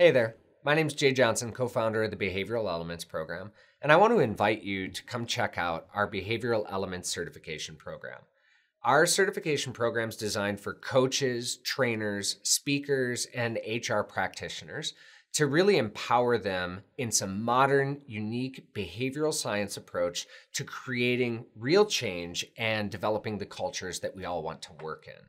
Hey there, my name is Jay Johnson, co founder of the Behavioral Elements program, and I want to invite you to come check out our Behavioral Elements certification program. Our certification program is designed for coaches, trainers, speakers, and HR practitioners to really empower them in some modern, unique behavioral science approach to creating real change and developing the cultures that we all want to work in.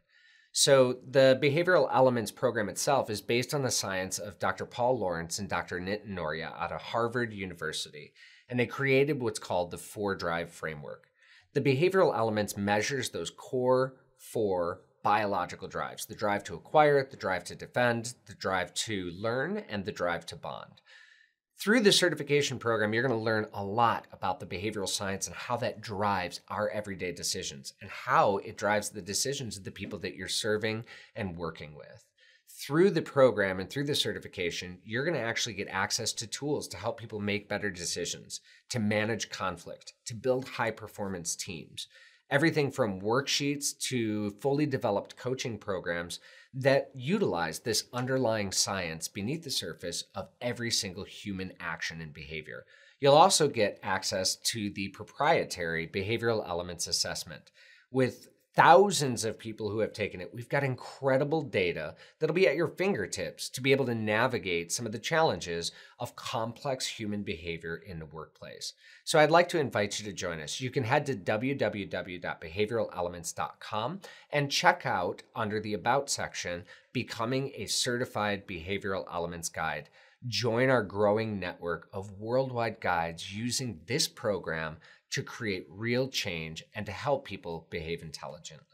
So, the Behavioral Elements program itself is based on the science of Dr. Paul Lawrence and Dr. Nitin Nohria out of Harvard University, and they created what's called the Four Drive Framework. The Behavioral Elements measures those core four biological drives the drive to acquire, the drive to defend, the drive to learn, and the drive to bond. Through the certification program, you're going to learn a lot about the behavioral science and how that drives our everyday decisions and how it drives the decisions of the people that you're serving and working with. Through the program and through the certification, you're going to actually get access to tools to help people make better decisions, to manage conflict, to build high performance teams. Everything from worksheets to fully developed coaching programs that utilize this underlying science beneath the surface of every single human action and behavior. You'll also get access to the proprietary behavioral elements assessment with thousands of people who have taken it. We've got incredible data that'll be at your fingertips to be able to navigate some of the challenges of complex human behavior in the workplace. So I'd like to invite you to join us. You can head to www.behavioralelements.com and check out under the About section Becoming a Certified Behavioral Elements Guide. Join our growing network of worldwide guides using this program to create real change and to help people behave intelligently.